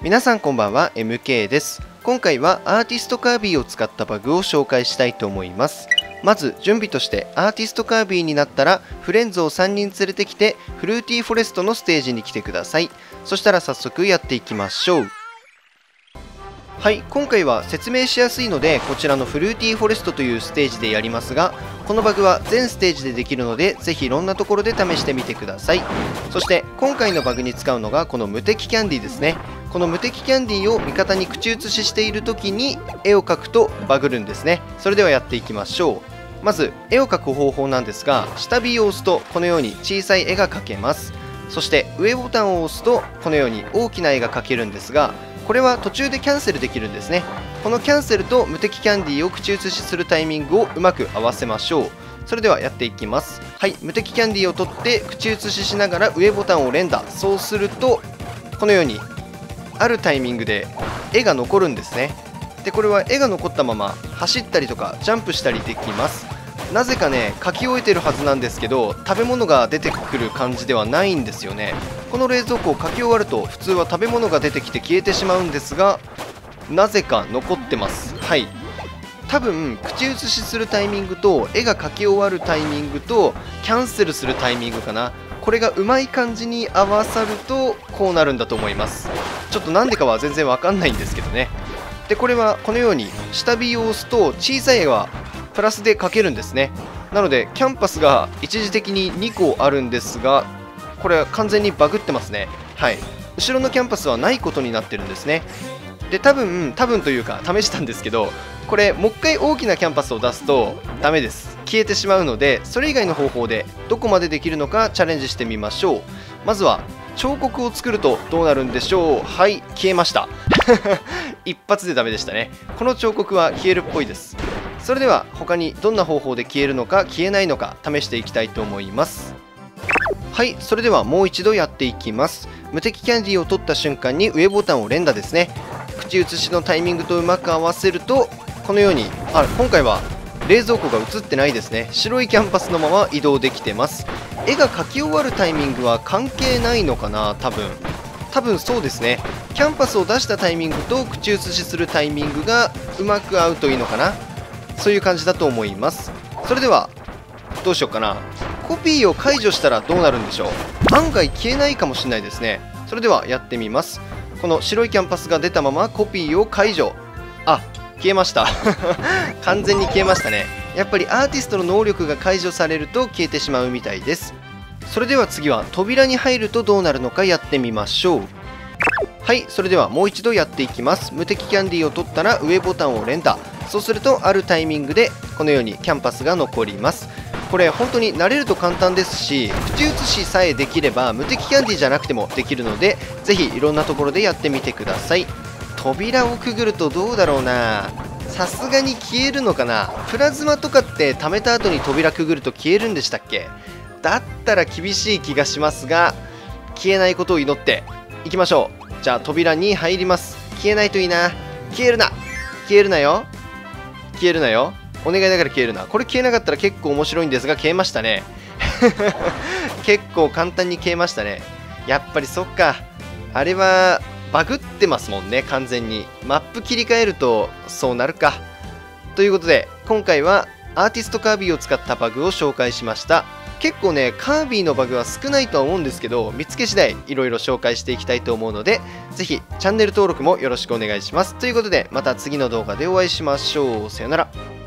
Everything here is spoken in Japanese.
皆さんこんばんは MK です。今回はアーティストカービィを使ったバグを紹介したいと思います。まず準備としてアーティストカービィになったらフレンズを3人連れてきてフルーティーフォレストのステージに来てください。そしたら早速やっていきましょう。はい今回は説明しやすいのでこちらのフルーティーフォレストというステージでやりますがこのバグは全ステージでできるのでぜひいろんなところで試してみてください。そして今回のバグに使うのがこの無敵キャンディーですね。この無敵キャンディーを味方に口移ししている時に絵を描くとバグるんですね。それではやっていきましょう。まず絵を描く方法なんですが下 B を押すとこのように小さい絵が描けます。そして上ボタンを押すとこのように大きな絵が描けるんですがこれは途中でキャンセルできるんですね。このキャンセルと無敵キャンディーを口移しするタイミングをうまく合わせましょう。それではやっていきます。はい無敵キャンディーを取って口移ししながら上ボタンを連打。そうするとこのようにあるタイミングで絵が残るんですね。でこれは絵が残ったまま走ったりとかジャンプしたりできます。なぜかね書き終えてるはずなんですけど食べ物が出てくる感じではないんですよね。この冷蔵庫を書き終わると普通は食べ物が出てきて消えてしまうんですがなぜか残ってます。はい。多分口移しするタイミングと絵が描き終わるタイミングとキャンセルするタイミングかな。これがうまい感じに合わさるとこうなるんだと思います。ちょっとなんでかは全然わかんないんですけどね。でこれはこのように下 B を押すと小さい絵はプラスで書けるんですね。なのでキャンパスが一時的に2個あるんですがこれは完全にバグってますね。はい。後ろのキャンパスはないことになってるんですね。で多分多分というか試したんですけどこれもう一回大きなキャンパスを出すとダメです。消えてしまうのでそれ以外の方法でどこまでできるのかチャレンジしてみましょう。まずは彫刻を作るとどうなるんでしょう。はい消えました。一発でダメでしたね。この彫刻は消えるっぽいです。それでは他にどんな方法で消えるのか消えないのか試していきたいと思います。はいそれではもう一度やっていきます。無敵キャンディーを取った瞬間に上ボタンを連打ですね。口移しのタイミングとうまく合わせるとこのようにあ今回は冷蔵庫が映ってないですね。白いキャンパスのまま移動できてます。絵が描き終わるタイミングは関係ないのかな多分。多分そうですね。キャンパスを出したタイミングと口移しするタイミングがうまく合うといいのかな。そういう感じだと思います。それではどうしようかな。コピーを解除したらどうなるんでしょう。案外消えないかもしれないですね。それではやってみます。この白いキャンパスが出たままコピーを解除。あ消えました。完全に消えましたね。やっぱりアーティストの能力が解除されると消えてしまうみたいです。それでは次は扉に入るとどうなるのかやってみましょう。はいそれではもう一度やっていきます。無敵キャンディーを取ったら上ボタンを連打。そうするとあるタイミングでこのようにキャンパスが残ります。これ本当に慣れると簡単ですし口移しさえできれば無敵キャンディーじゃなくてもできるのでぜひいろんなところでやってみてください。扉をくぐるとどうだろうな。さすがに消えるのかな。プラズマとかって貯めた後に扉くぐると消えるんでしたっけ？だったら厳しい気がしますが消えないことを祈っていきましょう。じゃあ扉に入ります。消えないといいな。消えるな。消えるなよ。消えるなよ。お願いだから消えるな。これ消えなかったら結構面白いんですが消えましたね。結構簡単に消えましたね。やっぱりそっか。あれはバグってますもんね完全に。マップ切り替えるとそうなるか。ということで今回はアーティストカービィを使ったバグを紹介しました。結構ねカービィのバグは少ないとは思うんですけど見つけ次第いろいろ紹介していきたいと思うのでぜひチャンネル登録もよろしくお願いします。ということでまた次の動画でお会いしましょう。さよなら。